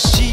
she